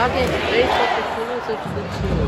Schade, Drehstoff ist so, so, so.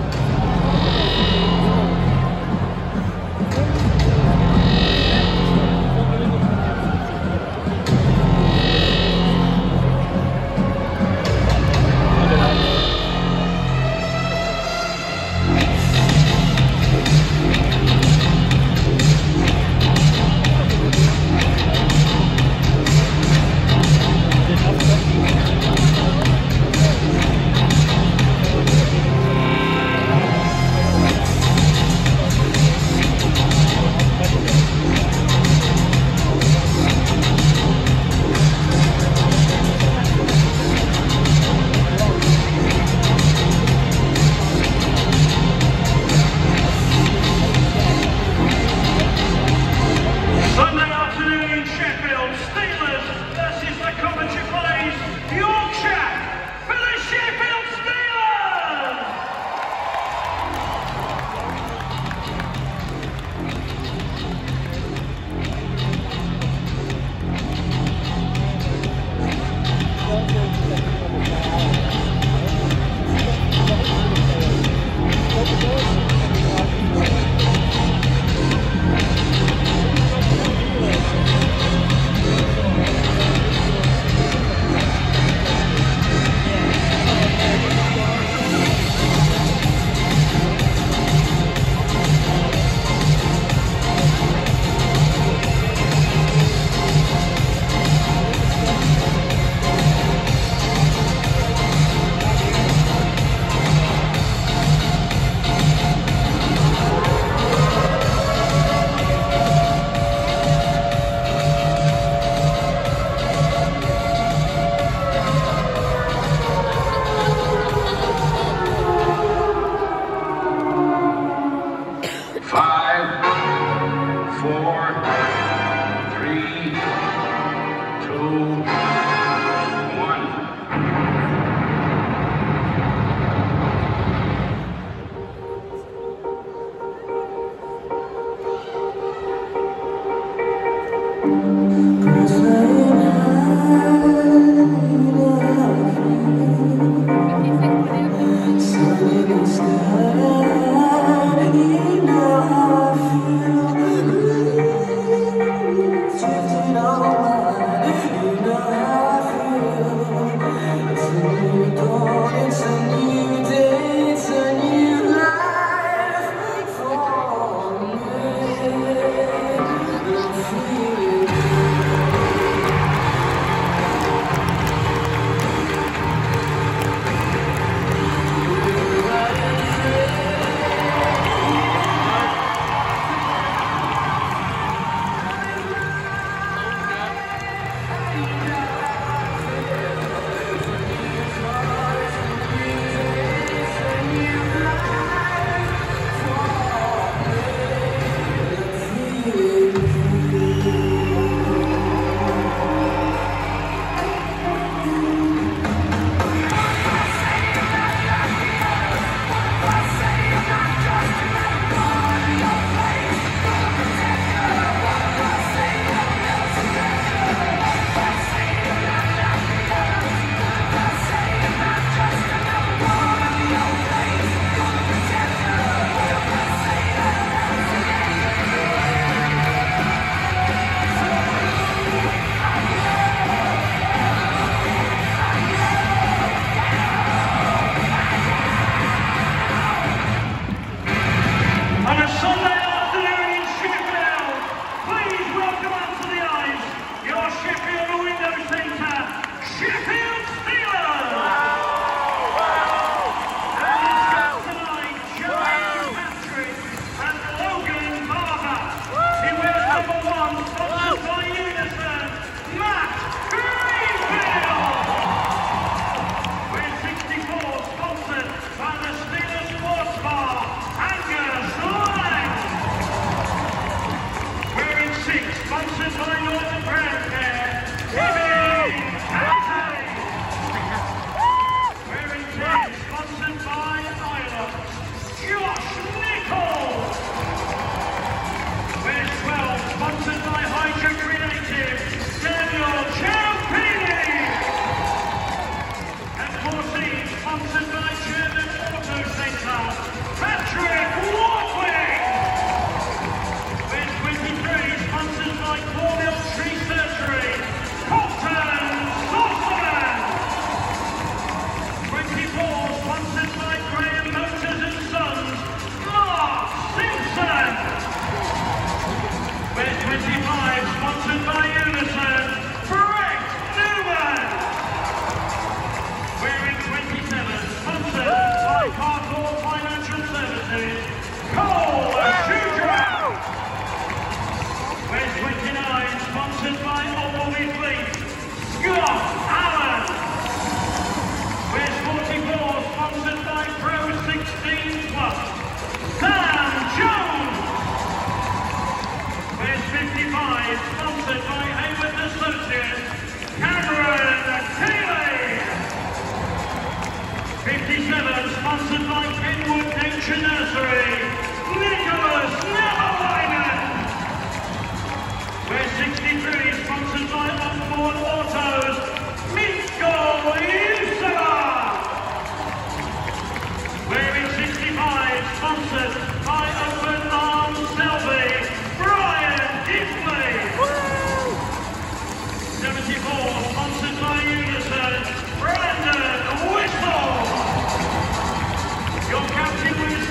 75, sponsored by UNICEF, Newman. 27, sponsored by Financial Services, Cole Captain